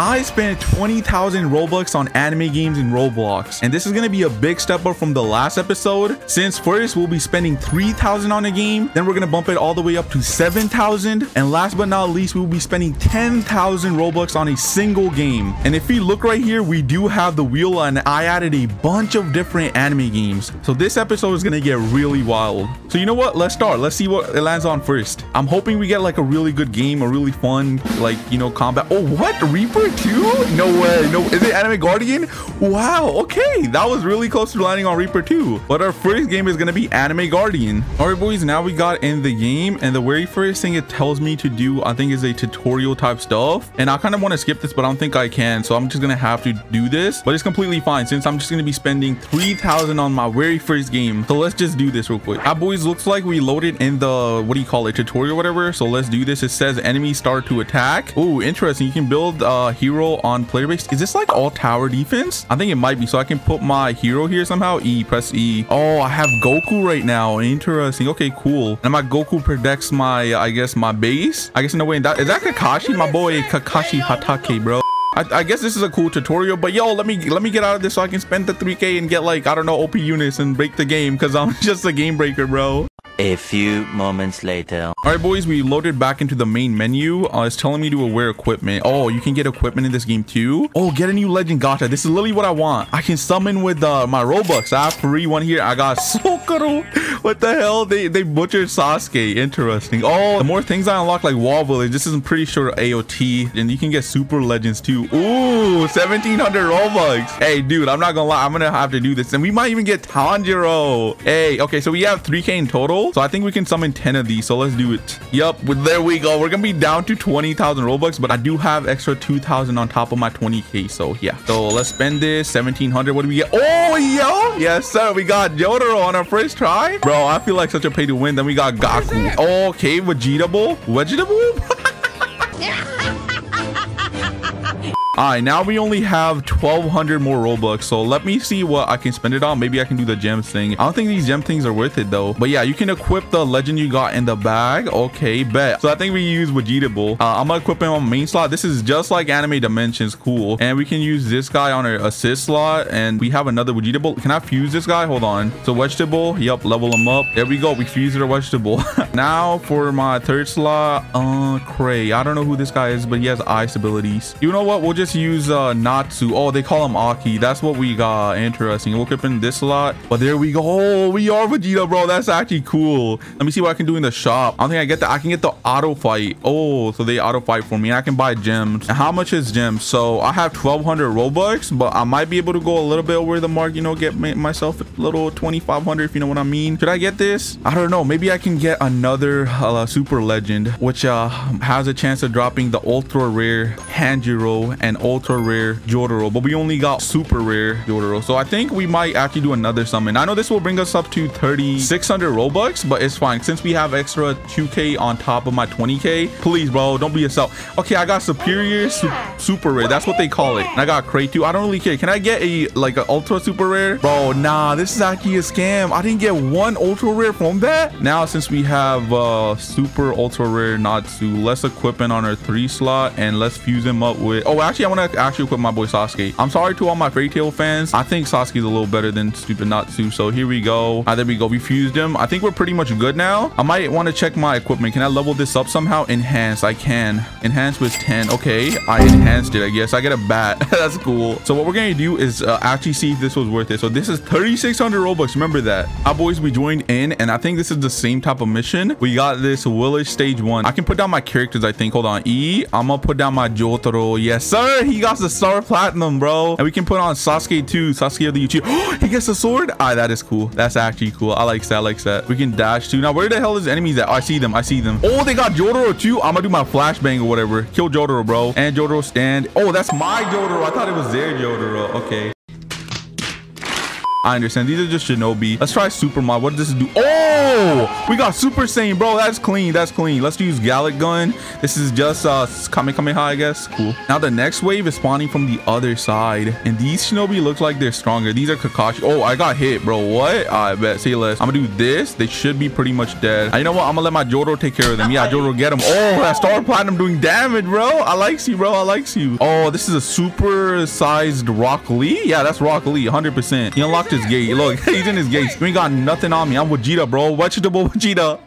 I spent 20,000 Robux on anime games in Roblox. And this is to be a big step up from the last episode. Since first we'll be spending 3,000 on a game. Then we're to bump it all the way up to 7,000. And last but not least, we'll be spending 10,000 Robux on a single game. And if we look right here, we do have the wheel and I added a bunch of different anime games. So this episode is to get really wild. So you know what? Let's start. Let's see what it lands on first. I'm hoping we get like a really good game, a really fun, like, you know, combat. Oh, what? Reaper 2? No way. No, is it Anime Guardian? Wow. Okay. That was really close to landing on Reaper 2. But our first game is to be Anime Guardian. All right, boys. Now we got in the game. And the very first thing it tells me to do, I think is a tutorial type stuff. And I kind of want to skip this, but I don't think I can. So I'm just to have to do this. But it's completely fine since I'm just to be spending 3,000 on my very first game. So let's just do this real quick. Our boys looks like we loaded in the, what do you call it, tutorial, whatever. So let's do this. It says enemies start to attack. Oh, interesting. You can build a hero on player base. Is this like all tower defense? I think it might be. So I can put my hero here somehow. E, press E. Oh, I have Goku right now. Interesting. Okay, cool. And my Goku protects my, uh, I guess, my base. I guess in a way, that is that Kakashi? My boy Kakashi Hatake, bro. I, I, guess this is a cool tutorial, but yo, let me let me get out of this so I can spend the 3k and get like, I don't know, OP units and break the game because I'm just a game breaker, bro. A few moments later. All right, boys, we loaded back into the main menu. Uh, it's telling me to wear equipment. Oh, you can get equipment in this game too. Oh, get a new legend gacha. This is literally what I want. I can summon with uh, my Robux. I have free one here. I got Sokaru. What the hell? They they butchered Sasuke. Interesting. Oh, the more things I unlock like Wall Village. This is I'm pretty sure AOT. And you can get super legends too. Ooh, 1700 Robux. Hey, dude, I'm not gonna lie. I'm gonna have to do this. And we might even get Tanjiro. Hey, okay, so we have 3k in total. So I think we can summon 10 of these. So let's do it. Yup, there we go. We're gonna be down to 20,000 Robux, but I do have extra 2,000 on top of my 20k. So yeah. So let's spend this 1700. What do we get? Oh, yo. Yes, sir. We got Jotaro on our first try. Bro, I feel like such a pay to win. Then we got Gaku. Okay, vegetable. Vegetable? All right, now we only have 1,200 more Robux. So let me see what I can spend it on. Maybe I can do the gems thing. I don't think these gem things are worth it though. But yeah, you can equip the legend you got in the bag. Okay, bet. So I think we use Vegetable. Uh, I'm gonna equip him on main slot. This is just like Anime Dimensions. Cool. And we can use this guy on our assist slot. And we have another Vegetable. Can I fuse this guy? Hold on. So Vegetable. Yep, level him up. There we go. We fused our Vegetable. now for my third slot. Uh, Cray. I don't know who this guy is, but he has ice abilities. You know what? We'll just use uh natsu. Oh they call him aki. That's what we got. Interesting. We'll keep in this lot. but there we go. Oh we are vegeta bro. That's actually cool. Let me see what i can do in the shop. I don't think i get that i can get the auto fight. Oh so they auto fight for me. I can buy gems. And how much is gems? So i have 1200 robux but i might be able to go a little bit over the mark you know get myself a little 2500 if you know what i mean. Should i get this? I don't know. Maybe i can get another uh, super legend which uh has a chance of dropping the ultra rare hanjiro and ultra rare Jotaro, but we only got super rare Jotaro. So I think we might actually do another summon. I know this will bring us up to 3,600 Robux, but it's fine. Since we have extra 2K on top of my 20K, please, bro, don't be yourself. Okay, I got superior su super rare. That's what they call it. And I got crate too. I don't really care. Can I get a like an ultra super rare? Bro, nah, this is actually a scam. I didn't get one ultra rare from that. Now, since we have uh super ultra rare Natsu, let's equip it on our three slot and let's fuse him up with, oh, actually, I want to actually equip my boy Sasuke. I'm sorry to all my Fairy Tail fans. I think Sasuke's a little better than stupid Natsu. So here we go. Ah, there we go. We fused him. I think we're pretty much good now. I might want to check my equipment. Can I level this up somehow? Enhance. I can. Enhance with 10. Okay. I enhanced it, I guess. I get a bat. That's cool. So what we're going to do is uh, actually see if this was worth it. So this is 3,600 Robux. Remember that. Our boys, we joined in and I think this is the same type of mission. We got this village stage one. I can put down my characters, I think. Hold on. E. I'm going to put down my Jotaro. Yes, sir. He got the star platinum, bro. And we can put on Sasuke too. Sasuke of the YouTube. he gets a sword. Ah, that is cool. That's actually cool. I like that. I like that. We can dash too. Now, where the hell is enemies at? Oh, I see them. I see them. Oh, they got Jotaro too. I'm gonna do my flashbang or whatever. Kill Jotaro, bro. And Jotaro stand. Oh, that's my Jotaro. I thought it was their Jotaro. Okay. I understand. These are just Shinobi. Let's try Super Mod. What does this do? Oh, We got Super Saiyan, bro. That's clean. That's clean. Let's use Galick Gun. This is just uh Kamehameha, I guess. Cool. Now the next wave is spawning from the other side. And these Shinobi look like they're stronger. These are Kakashi. Oh, I got hit, bro. What? I bet. Say less. I'm gonna do this. They should be pretty much dead. You know what? I'm gonna let my Joro take care of them. Yeah, Joro, get them. Oh, that Star Platinum doing damage, bro. I likes you, bro. I likes you. Oh, this is a super sized Rock Lee. Yeah, that's Rock Lee, 100%. He unlocked his gate. Look, he's in his gate. Ain't got nothing on me. I'm Vegeta, bro. Vegetable Vegeta.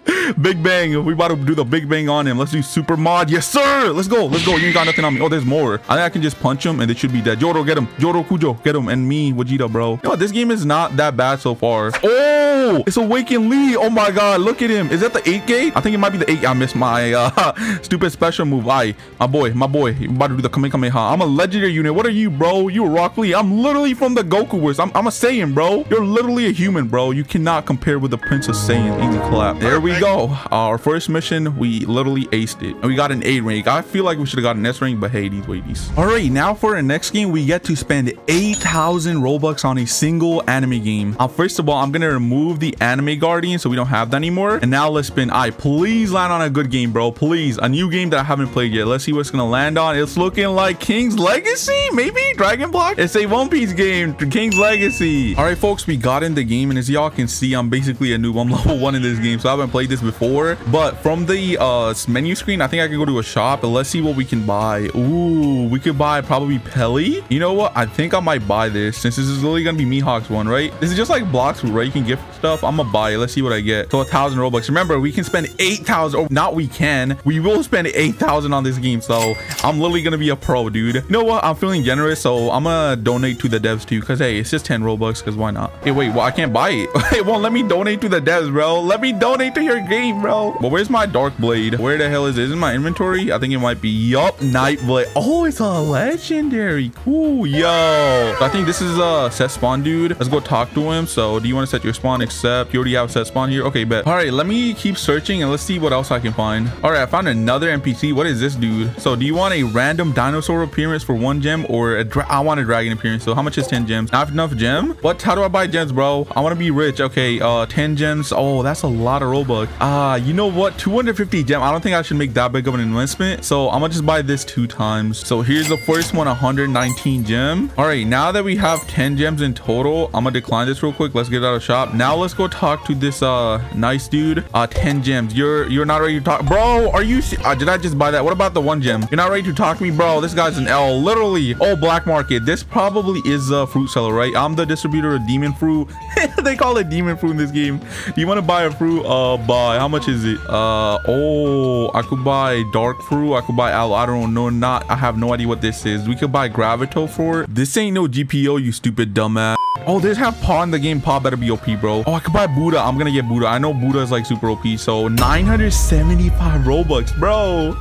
Big Bang. We about to do the Big Bang on him. Let's do Super Mod. Yes, sir. Let's go. Let's go. You ain't got nothing on me. Oh, there's more. I think I can just punch him and they should be dead. Joro, get him. Joro Kujo, get him. And me, Vegeta, bro. What? This game is not that bad so far. Oh, it's Awaken Lee. Oh my God. Look at him. Is that the 8 gate? I think it might be the 8. I missed my uh, stupid special move. I, my boy, my boy. I'm about to do the Kamehameha. I'm a legendary unit. What are you, bro? You a Rock Lee. I'm literally from the Goku Wars. I'm, I'm a Saiyan, bro. You're literally a human, bro. You cannot compare with the Princess Saiyan. Easy clap. There we go. Our first mission, we literally aced it. And we got an A rank. I feel like we should have got an S rank, but hey, these waities. All right, now for our next game, we get to spend 8,000 Robux on a single anime game. Uh, first of all, I'm going to remove the anime guardian so we don't have that anymore. And now let's spin. I please land on a good game, bro. Please. A new game that I haven't played yet. Let's see what's going to land on. It's looking like King's Legacy, maybe? Dragon Block? It's a One Piece game, King's Legacy. All right, folks, we got in the game. And as y'all can see, I'm basically a noob. I'm level one in this game, so I haven't played this before. But from the uh, menu screen, I think I can go to a shop and let's see what we can buy. Ooh, we could buy probably Pelly. You know what? I think I might buy this since this is literally gonna be Mihawk's one, right? This is just like Blox, right? You can gift stuff. I'm gonna buy it. Let's see what I get. So a thousand Robux. Remember, we can spend 8,000 or not we can. We will spend 8,000 on this game. So I'm literally gonna be a pro, dude. You know what? I'm feeling generous, so I'm gonna donate to the devs too. Cause hey, it's just 10 Robux, cause why not? Hey, wait, well, I can't buy it. it won't let me donate to the devs, bro. Let me donate to your game, bro. But where's my dark blade? Where the hell is it? Is it in my inventory? I think it might be. Yup, night blade. Oh, it's a legendary. Cool, yo. I think this is uh, a set spawn dude. Let's go talk to him. So do you want to set your spawn? Accept. You already have set spawn here. Okay, bet. All right, let me keep searching and let's see what else I can find. All right, I found another NPC. What is this dude? So do you want a random dinosaur appearance for one gem or a I want a dragon appearance. So how much is 10 gems? Not enough gem? What? How do I buy gems, bro? I want to be rich. Okay, uh, 10 gems. Oh, that's a lot of Robux. Ah, uh, you know what? 250 gem. I don't think I should make that big of an investment. So I'm gonna just buy this two times. So here's the first one, 119 gem. All right, now that we have 10 gems in total, I'm gonna decline this real quick. Let's get out of shop. Now let's go talk to this uh nice dude. Uh, 10 gems. You're you're not ready to talk, bro. Are you? Uh, did I just buy that? What about the one gem? You're not ready to talk to me, bro. This guy's an L. Literally. Oh, black market. This probably is a fruit seller, right? I'm the distributor of demon fruit. they call it demon fruit in this game. Do you want to buy a fruit? Uh, buy. How much is it? Uh, oh, I could buy dark fruit. I could buy aloe. I don't know. Not. I have no idea what this is. We could buy gravito for it. This ain't no GPO, you stupid dumbass. Oh, there's have paw in the game. Paw better be OP, bro. Oh, I could buy Buddha. I'm gonna get Buddha. I know Buddha is like super OP. So 975 Robux, bro.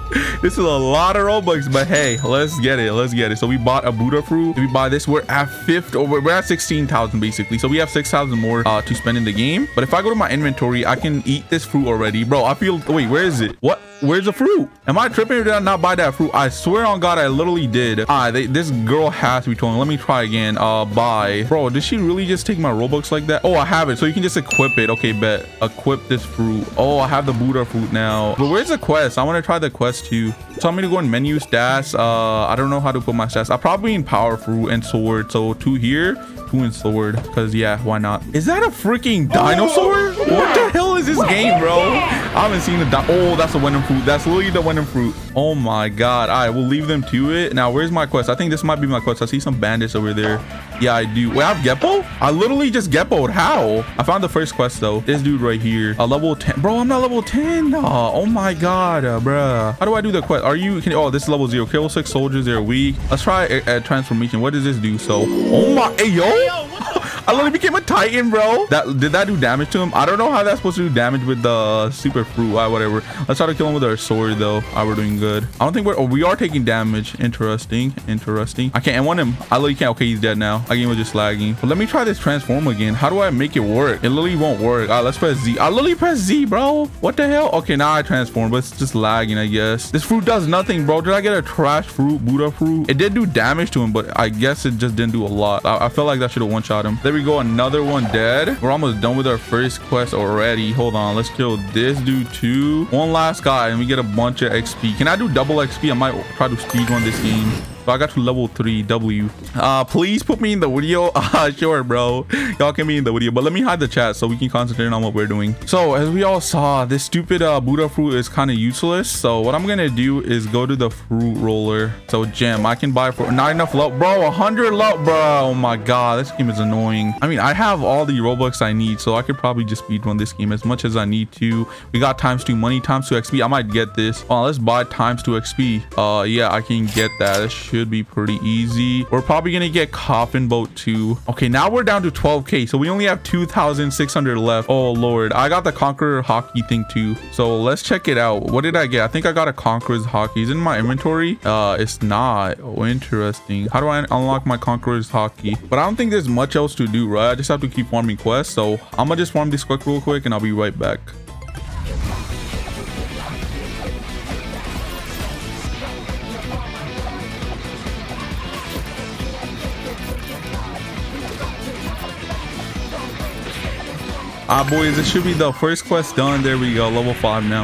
This is a lot of Robux, but hey, let's get it. Let's get it. So we bought a Buddha fruit. we buy this, we're at fifth. Or we're at 16,000 basically. So we have 6,000 more uh, to spend in the game. But if I go to my inventory, I can eat this fruit already, bro. I feel. Wait, where is it? What? Where's the fruit? Am I tripping or did I not buy that fruit? I swear on God, I literally did. Ah, they, this girl has to be trolling. Let me try again. Uh, buy. Bro, did she really just take my Robux like that? Oh, I have it. So you can just equip it. Okay, bet. Equip this fruit. Oh, I have the Buddha fruit now. But where's the quest? I want to try the quest too. Tell me to go in menu stats. Uh, I don't know how to put my stats. I probably in power fruit and sword. So two here two in sword because yeah why not is that a freaking dinosaur what the hell is this game bro? I haven't seen the oh that's a winning fruit. That's literally the winning fruit. Oh my god. All right we'll leave them to it. Now where's my quest? I think this might be my quest. I see some bandits over there. Yeah i do. Wait i have Geppo? I literally just Geppoed. How? I found the first quest though. This dude right here. A level 10 bro i'm not level 10 oh, oh my god uh, bruh. How do i do the quest? Are you can oh this is level zero. Kill six soldiers. They're weak. Let's try a, a transformation. What does this do? So oh my hey yo. I literally became a titan, bro. That did that do damage to him? I don't know how that's supposed to do damage with the super fruit. Right, whatever. Let's try to kill him with our sword, though. Right, we're doing good. I don't think we're. Oh, we are taking damage. Interesting. Interesting. I can't. I want him. I literally can't. Okay, he's dead now. My game was just lagging. But let me try this transform again. How do I make it work? It literally won't work. All right, let's press Z. I literally press Z, bro. What the hell? Okay, now I transform, but it's just lagging, I guess. This fruit does nothing, bro. Did I get a trash fruit, Buddha fruit? It did do damage to him, but I guess it just didn't do a lot. I, I felt like that should have one-shot him. There we go. Another one dead. We're almost done with our first quest already. Hold on. Let's kill this dude too. One last guy and we get a bunch of XP. Can I do double XP? I might try to speed run this game. So I got to level 3 W. Uh, please put me in the video. Uh, sure, bro. Y'all can be in the video. But let me hide the chat so we can concentrate on what we're doing. So as we all saw, this stupid uh, Buddha fruit is kind of useless. So what I'm going to do is go to the fruit roller. So gem, I can buy for not enough love. Bro, 100 love, bro. Oh my God, this game is annoying. I mean, I have all the Robux I need. So I could probably just speed run this game as much as I need to. We got times 2 money, times 2 XP. I might get this. Oh, let's buy times 2 XP. Uh, yeah, I can get that should be pretty easy. We're probably going to get Coffin Boat too. Okay, now we're down to 12k. So we only have 2,600 left. Oh, Lord. I got the Conqueror Haki thing too. So let's check it out. What did I get? I think I got a Conqueror's Haki. Is in my inventory? Uh, It's not. Oh, interesting. How do I unlock my Conqueror's Haki? But I don't think there's much else to do, right? I just have to keep farming quests. So I'm going to just farm this quick real quick and I'll be right back. Ah, boys, it should be the first quest done. There we go, level 5 now.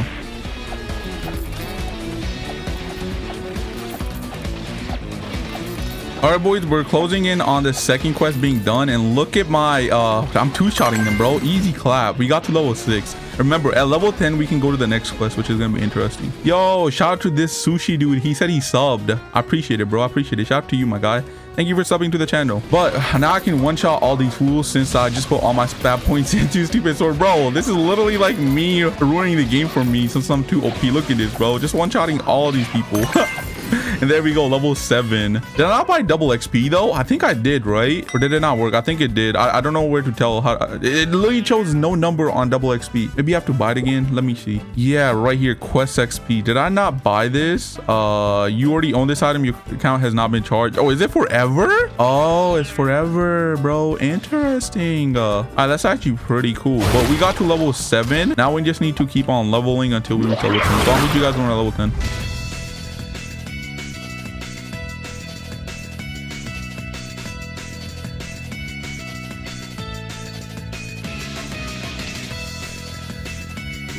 All right, boys, we're closing in on the second quest being done. And look at my, uh, I'm two-shotting them, bro. Easy clap. We got to level 6. Remember, at level 10, we can go to the next quest, which is going to be interesting. Yo, shout out to this sushi dude. He said he subbed. I appreciate it, bro. I appreciate it. Shout out to you, my guy. Thank you for subbing to the channel. But now I can one-shot all these fools since I just put all my spat points into stupid sword. Bro, this is literally like me ruining the game for me since I'm too OP. Look at this, bro. Just one-shotting all these people. and there we go level seven. Did i not buy double xp though? I think i did right? Or did it not work? I think it did. I, I don't know where to tell how it literally chose no number on double xp maybe you have to buy it again? Let me see. Yeah right here quest xp did i not buy this? Uh you already own this item. Your account has not been charged. Oh is it forever? Oh it's forever bro. Interesting. Uh right, that's actually pretty cool. But we got to level seven. Now we just need to keep on leveling until we reach level 10 so i'll meet you guys when we're level 10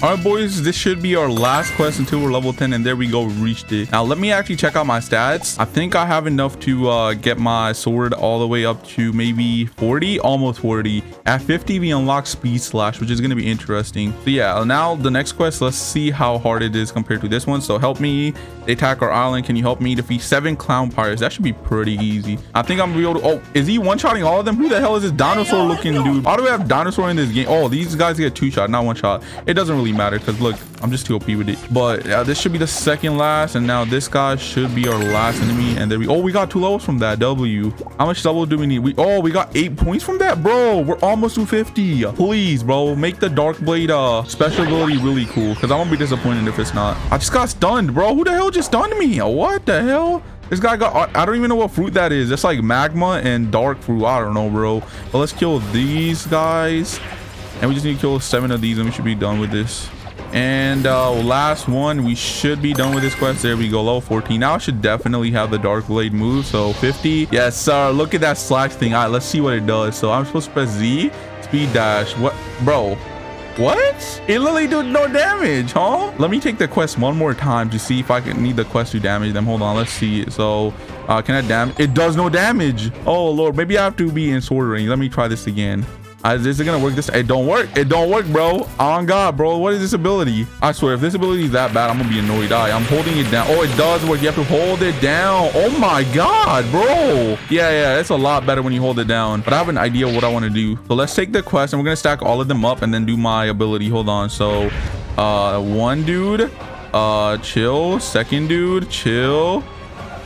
all right boys this should be our last quest until we're level 10 and there we go we reached it. Now let me actually check out my stats. I think i have enough to uh, get my sword all the way up to maybe 40 almost 40 at 50 we unlock speed slash which is going to be interesting. So yeah now the next quest let's see how hard it is compared to this one. So help me attack our island. Can you help me defeat seven clown pirates? That should be pretty easy. I think i'm gonna be able to oh is he one-shotting all of them? Who the hell is this dinosaur looking dude? How do we have dinosaur in this game? Oh these guys get two shot not one shot. It doesn't really matter because look i'm just too op with it. But yeah this should be the second last and now this guy should be our last enemy and then we oh we got two levels from that w. How much double do we need? We oh we got eight points from that bro. We're almost to 50 please bro make the dark blade uh special ability really cool because i won't be disappointed if it's not. I just got stunned bro. Who the hell just stunned me? What the hell? This guy got, I don't even know what fruit that is. It's like magma and dark fruit. I don't know, bro. But let's kill these guys. And we just need to kill seven of these and we should be done with this. And uh, last one, we should be done with this quest. There we go, level 14. Now I should definitely have the Dark Blade move. So 50. Yes, sir. Look at that slash thing. All right, let's see what it does. So I'm supposed to press Z, speed dash. What? Bro, what? It literally did no damage, huh? Let me take the quest one more time to see if I can need the quest to damage them. Hold on, let's see. So, uh, can I damage? It does no damage. Oh, Lord. Maybe I have to be in sword range. Let me try this again. Is it gonna work. This it don't work. It don't work bro. On god bro. What is this ability? I swear if this ability is that bad i'm gonna be annoyed. I, i'm holding it down. Oh it does work. You have to hold it down. Oh my god bro. Yeah yeah it's a lot better when you hold it down. But i have an idea what i want to do. So let's take the quest and we're gonna stack all of them up and then do my ability. Hold on. So uh one dude uh chill. Second dude chill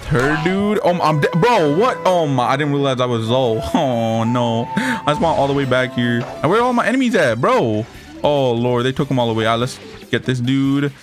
Third dude. Oh, I'm. Bro, what? Oh my, I didn't realize I was low. Oh no. I spawned all the way back here. And where are all my enemies at, bro? Oh Lord, they took them all the way out. Let's get this dude.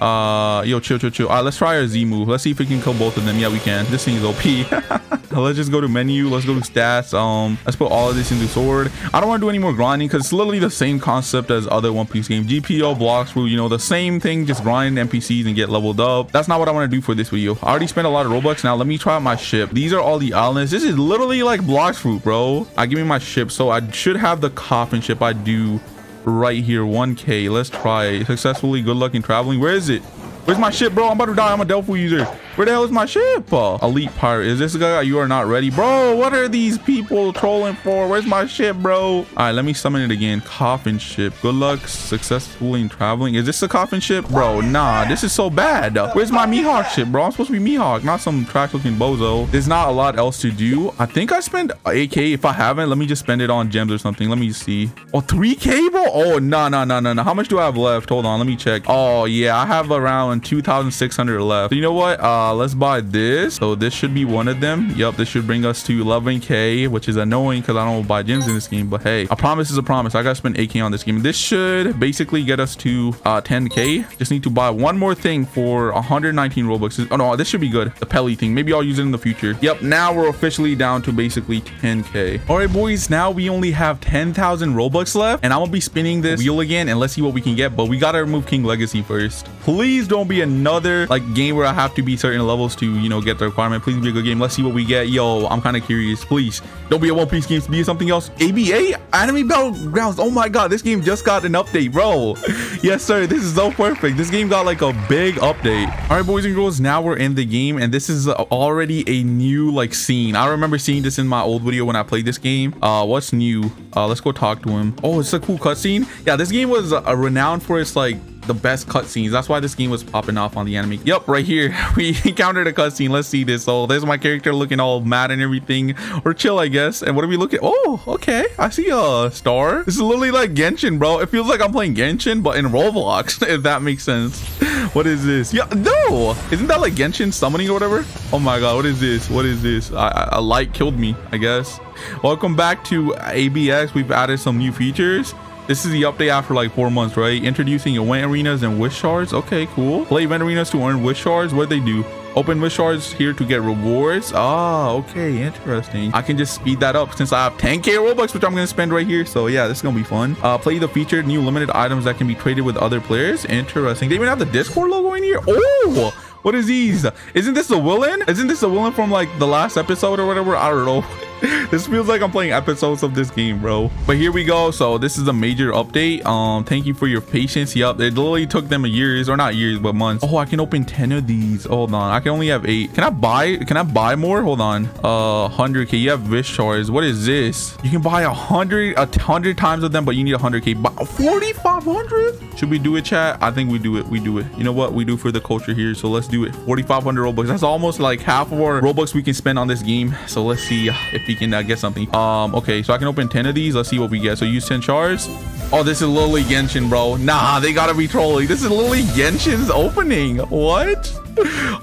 Uh, yo, chill, chill, chill. All right, let's try our Z move. Let's see if we can kill both of them. Yeah, we can. This thing is OP. let's just go to menu. Let's go to stats. Um, let's put all of this into sword. I don't want to do any more grinding because it's literally the same concept as other One Piece game. GPO Blox Fruits, you know, the same thing. Just grind NPCs and get leveled up. That's not what I want to do for this video. I already spent a lot of Robux. Now let me try out my ship. These are all the islands. This is literally like Blox Fruit, bro. I give me my ship, so I should have the coffin ship. I do right here. 1k let's try successfully. Good luck in traveling. Where is it? Where's my ship bro? I'm about to die. I'm a delphi user where the hell is my ship? Uh, elite pirate. Is this a guy? You are not ready. Bro, what are these people trolling for? Where's my ship, bro? All right, let me summon it again. Coffin ship. Good luck successfully in traveling. Is this a coffin ship? Bro, nah, this is so bad. Where's my Mihawk ship, bro? I'm supposed to be Mihawk, not some trash looking bozo. There's not a lot else to do. I think I spent 8K. If I haven't, let me just spend it on gems or something. Let me see. Oh, 3K, bro? Oh, no, no, no, no, no. How much do I have left? Hold on. Let me check. Oh, yeah, I have around 2,600 left. So you know what? Uh, uh, let's buy this. So this should be one of them. Yep, this should bring us to 11k, which is annoying because I don't buy gems in this game. But hey, a promise is a promise. I gotta spend 8k on this game. This should basically get us to uh, 10k. Just need to buy one more thing for 119 robux. Oh no, this should be good. The Pelly thing. Maybe I'll use it in the future. Yep, now we're officially down to basically 10k. All right, boys. Now we only have 10,000 robux left, and I'm gonna be spinning this wheel again and let's see what we can get. But we gotta remove King Legacy first. Please don't be another like game where I have to be certain certain levels to, you know, get the requirement. Please be a good game. Let's see what we get. Yo, I'm kind of curious. Please don't be a One Piece game. Be something else. ABA Anime Battlegrounds. Oh my God, this game just got an update, bro. yes, sir. This is so perfect. This game got like a big update. All right, boys and girls. Now we're in the game, and this is already a new like scene. I remember seeing this in my old video when I played this game. Uh, what's new? Uh, let's go talk to him. Oh, it's a cool cutscene. Yeah, this game was uh, renowned for its like the best cutscenes. That's why this game was popping off on the anime. Yep, right here. We encountered a cutscene. Let's see this. So there's my character looking all mad and everything. Or chill, I guess. And what are we looking? Oh, okay. I see a star. This is literally like Genshin, bro. It feels like I'm playing Genshin, but in Roblox, if that makes sense. What is this? Yeah, no. Isn't that like Genshin summoning or whatever? Oh my god, what is this? What is this? A light killed me, I guess. Welcome back to ABX. We've added some new features. This is the update after like four months, right? Introducing event arenas and wish shards. Okay, cool. Play event arenas to earn wish shards. What do they do? Open wish shards here to get rewards. Ah, okay, interesting. I can just speed that up since I have 10k Robux, which I'm gonna spend right here. So yeah, this is gonna be fun. Uh, play the featured new limited items that can be traded with other players. Interesting. They even have the Discord logo in here. Oh, what is these? Isn't this a villain? Isn't this a villain from like the last episode or whatever? I don't know. this feels like I'm playing episodes of this game, bro. But here we go. So this is a major update. Um, thank you for your patience. Yep, it literally took them a years, or not years, but months. Oh, I can open 10 of these. Hold on. I can only have eight. Can I buy? Can I buy more? Hold on. Uh, 100k. You have wish shards. What is this? You can buy a hundred, a hundred times of them, but you need 100k. 4,500? Should we do it, chat? I think we do it. We do it. You know what? We do for the culture here. So let's do it. 4,500 Robux. That's almost like half of our Robux we can spend on this game. So let's see if we can uh, get something. Um, okay, so I can open 10 of these. Let's see what we get. So use 10 shards. Oh, this is literally Genshin, bro. Nah, they gotta be trolling. This is literally Genshin's opening. What?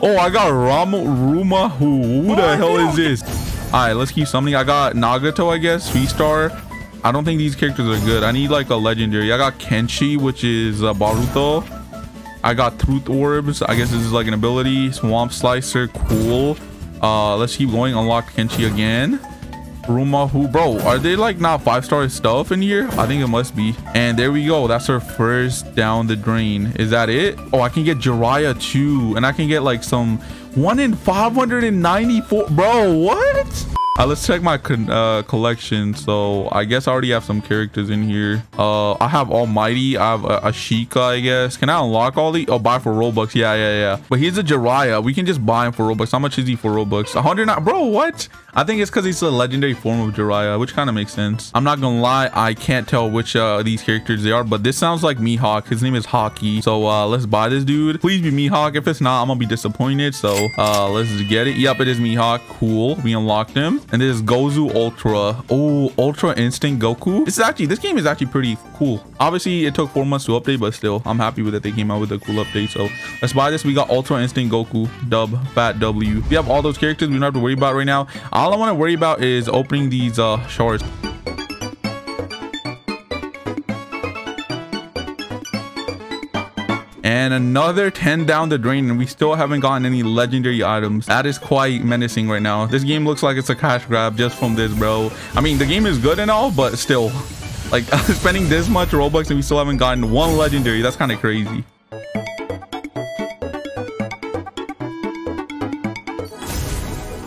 Oh, I got Ramu Ruma. Who, who the hell is this? All right, let's keep something. I got Nagato, I guess. Three star. I don't think these characters are good. I need like a legendary. I got Kenshi, which is uh, Boruto. I got Truth Orbs. I guess this is like an ability. Swamp Slicer. Cool. Uh, let's keep going. Unlock Kenshi again. Rumahu. Bro, are they like not five-star stuff in here? I think it must be. And there we go. That's our first down the drain. Is that it? Oh, I can get Jiraiya too. And I can get like some one in 594. Bro, what? Uh, let's check my uh, collection. So I guess I already have some characters in here. Uh, I have Almighty. I have a Ashika, I guess. Can I unlock all these? Oh, buy for Robux. Yeah, yeah, yeah. But he's a Jiraiya. We can just buy him for Robux. How much is he for Robux? 100. Bro, what? I think it's because he's a legendary form of Jiraiya, which kind of makes sense. I'm not gonna lie, I can't tell which uh, these characters they are, but this sounds like Mihawk. His name is Haki. So uh, let's buy this dude. Please be Mihawk. If it's not, I'm gonna be disappointed. So uh, let's get it. Yep, it is Mihawk. Cool. We unlocked him. And this is Gozu Ultra. Oh, Ultra Instinct Goku. This is actually, this game is actually pretty cool. Obviously, it took four months to update, but still, I'm happy with it. They came out with a cool update. So let's buy this. We got Ultra Instinct Goku, Dub, Fat W. We have all those characters we don't have to worry about right now. All I want to worry about is opening these uh, shards. And another 10 down the drain and we still haven't gotten any legendary items. That is quite menacing right now. This game looks like it's a cash grab just from this, bro. I mean, the game is good and all, but still. Like, spending this much Robux and we still haven't gotten one legendary. That's kind of crazy.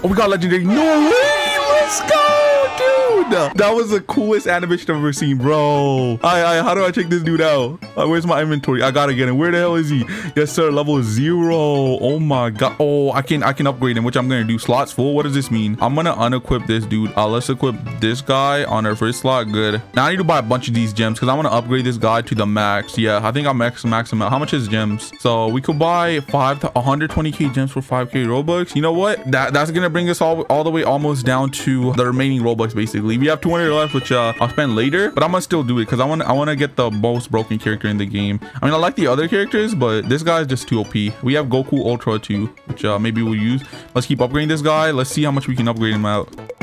Oh, we got legendary. No way! Let's go, dude! That was the coolest animation I've ever seen, bro. I, I, how do I check this dude out? Uh, where's my inventory? I gotta get him. Where the hell is he? Yes, sir. Level zero. Oh my god. Oh, I can I can upgrade him, which I'm gonna do. Slots full. What does this mean? I'm gonna unequip this dude. Uh, let's equip this guy on our first slot. Good. Now I need to buy a bunch of these gems because I want to upgrade this guy to the max. Yeah, I think I'm max max him out. How much is gems? So we could buy five to 120k gems for 5k robux. You know what? That that's gonna bring us all all the way almost down to the remaining robux. Basically, we have 200 left, which uh I'll spend later, but I'm gonna still do it because I want I want to get the most broken character in the game. I mean, I like the other characters, but this guy is just too OP. We have Goku Ultra too, which uh, maybe we'll use. Let's keep upgrading this guy. Let's see how much we can upgrade him out.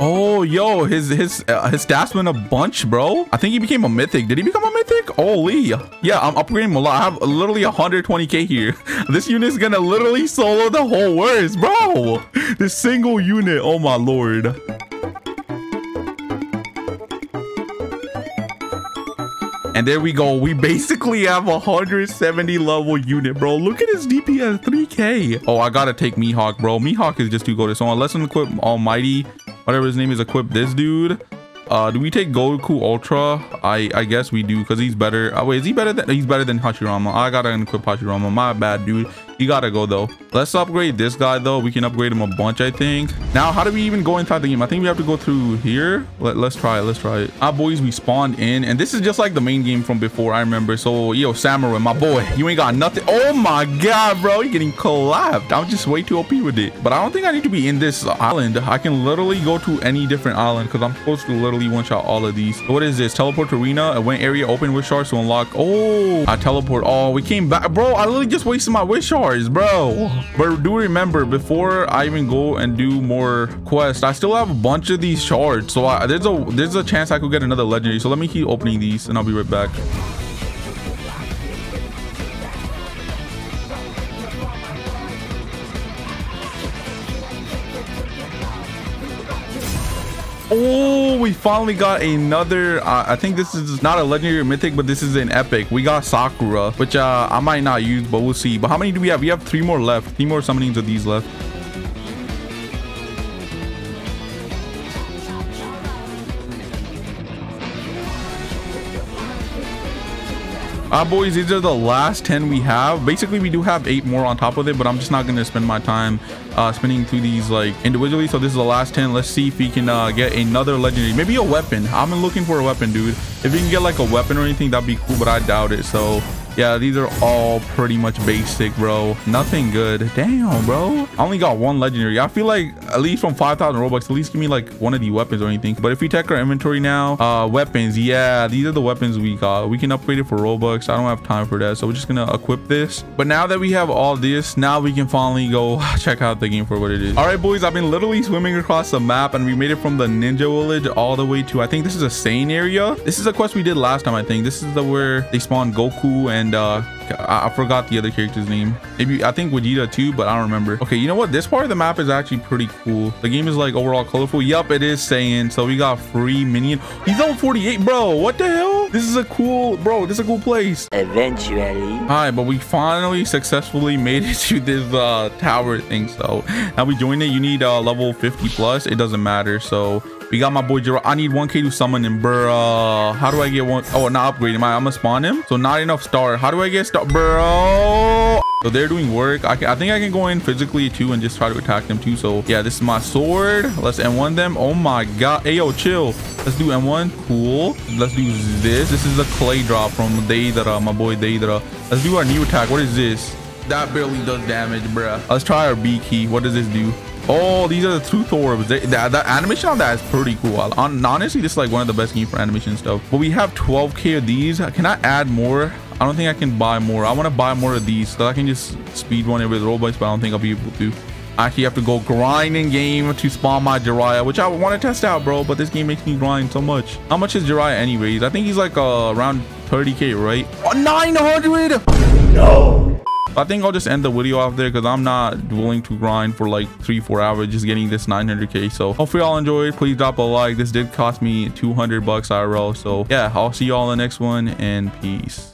Oh, yo, his his uh, his stats went a bunch, bro. I think he became a mythic. Did he become a mythic? Holy. Yeah, I'm upgrading a lot. I have literally 120k here. This unit is gonna literally solo the whole worst, bro. This single unit. Oh my lord. And there we go. We basically have a 170 level unit, bro. Look at his DPS, 3k. Oh, I gotta take Mihawk, bro. Mihawk is just too good. So let's equip Almighty, whatever his name is, equip this dude. Uh, do we take Goku Ultra? I I guess we do because he's better. Oh, wait, is he better than he's better than Hashirama? I gotta equip Hashirama. My bad, dude. You gotta go though. Let's upgrade this guy though. We can upgrade him a bunch, I think. Now, how do we even go inside the game? I think we have to go through here. Let, let's try it. Let's try it. Ah, boys, we spawned in, and this is just like the main game from before. I remember. So, yo, Samurai, my boy, you ain't got nothing. Oh my god, bro, you're getting collapsed. I'm just way too OP with it. But I don't think I need to be in this island. I can literally go to any different island because I'm supposed to literally one shot all of these. What is this? Teleport arena. A went area open wish shards to unlock. Oh, I teleport. Oh, we came back, bro. I literally just wasted my wish shards, bro. But do remember, before I even go and do more quests, I still have a bunch of these shards. So I, there's a there's a chance I could get another legendary. So let me keep opening these and I'll be right back. Oh, we finally got another. Uh, I think this is not a legendary mythic, but this is an epic. We got Sakura, which uh, I might not use, but we'll see. But how many do we have? We have three more left. Three more summonings of these left. Uh, boys, these are the last 10 we have. Basically, we do have eight more on top of it, but I'm just not going to spend my time uh, spinning through these like individually. So this is the last 10. Let's see if he can uh, get another legendary. Maybe a weapon. I'm looking for a weapon, dude. If he can get like a weapon or anything, that'd be cool, but I doubt it. So yeah, these are all pretty much basic, bro. Nothing good. Damn, bro. I only got one legendary. I feel like at least from 5,000 Robux, at least give me like one of the weapons or anything. But if we check our inventory now, uh, weapons, yeah, these are the weapons we got. We can upgrade it for Robux. I don't have time for that. So we're just going to equip this. But now that we have all this, now we can finally go check out the game for what it is. All right, boys, I've been literally swimming across the map and we made it from the Ninja Village all the way to, I think this is a Sane area. This is a quest we did last time, I think. This is the where they spawn Goku and and uh I, I, forgot the other character's name. Maybe i think vegeta too but i don't remember. Okay you know what? This part of the map is actually pretty cool. The game is like overall colorful. Yup it is saying so we got free minion. He's level 48 bro. What the hell? This is a cool bro this is a cool place. Eventually. All right but we finally successfully made it to this uh tower thing. So now we joined it. You need uh level 50 plus. It doesn't matter. So we got my boy Gerard. I need 1k to summon him, bro. How do I get one? Oh, not upgrade. Him. I, I'm gonna spawn him. So not enough star. How do I get Bro. So they're doing work. I, can, I think I can go in physically too and just try to attack them too. So yeah, this is my sword. Let's M1 them. Oh my god. Hey, yo, chill. Let's do M1. Cool. Let's do this. This is the clay drop from Deidara, my boy Deidara. Let's do our new attack. What is this? That barely does damage, bruh. Let's try our B key. What does this do? Oh, these are the truth orbs. They, that, that animation on that is pretty cool. On, honestly, this is like one of the best games for animation stuff. But we have 12k of these. Can I add more? I don't think I can buy more. I want to buy more of these so I can just speed run it with Robux, but I don't think I'll be able to. I actually have to go grinding game to spawn my Jiraiya, which I want to test out, bro. But this game makes me grind so much. How much is Jiraiya anyways? I think he's like uh, around 30k, right? Uh, oh, 900! No! I think I'll just end the video off there because I'm not willing to grind for like three, four hours just getting this 900k. So hopefully y'all enjoyed. Please drop a like. This did cost me 200 bucks IRL. So yeah, I'll see y'all in the next one and peace.